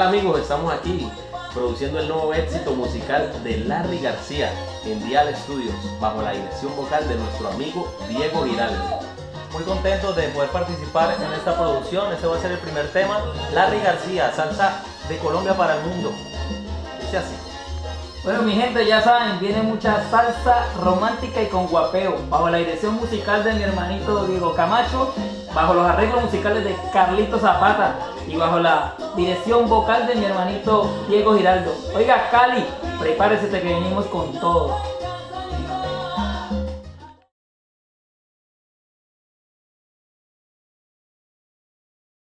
amigos, estamos aquí produciendo el nuevo éxito musical de Larry García en Dial Studios bajo la dirección vocal de nuestro amigo Diego Giraldo. Muy contento de poder participar en esta producción, este va a ser el primer tema, Larry García, salsa de Colombia para el mundo. Dice así. Bueno, mi gente, ya saben, viene mucha salsa romántica y con guapeo, bajo la dirección musical de mi hermanito Diego Camacho, bajo los arreglos musicales de Carlito Zapata y bajo la dirección vocal de mi hermanito Diego Giraldo. Oiga, Cali, prepárese que venimos con todo.